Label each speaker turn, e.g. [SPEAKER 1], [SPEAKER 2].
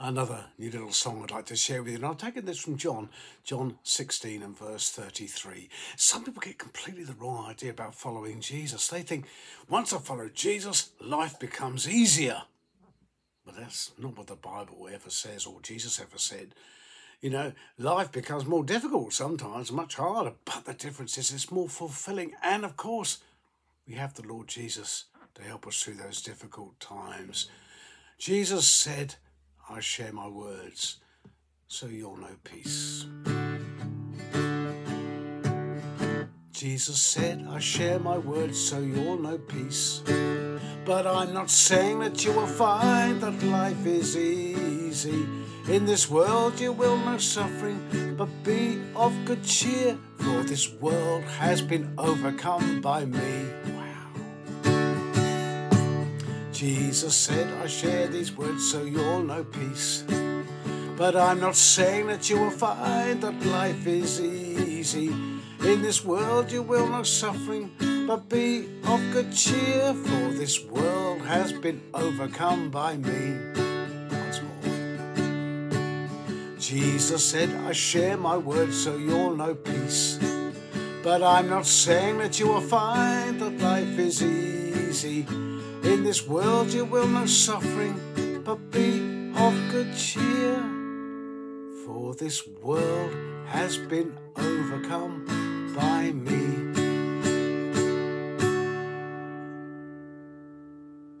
[SPEAKER 1] another new little song I'd like to share with you. And I've taken this from John, John 16 and verse 33. Some people get completely the wrong idea about following Jesus. They think once I follow Jesus, life becomes easier. But that's not what the Bible ever says or Jesus ever said. You know, life becomes more difficult sometimes, much harder, but the difference is it's more fulfilling. And of course, we have the Lord Jesus to help us through those difficult times. Jesus said, I share my words so you'll know peace. Jesus said, I share my words so you'll know peace. But I'm not saying that you will find that life is easy. In this world you will know suffering, but be of good cheer, for this world has been overcome by me. Jesus said, I share these words so you'll know peace. But I'm not saying that you will find that life is easy. In this world you will know suffering, but be of good cheer, for this world has been overcome by me. Once more. Jesus said, I share my words so you'll know peace. But I'm not saying that you will find that life is easy. In this world you will know suffering, but be of good cheer. For this world has been overcome.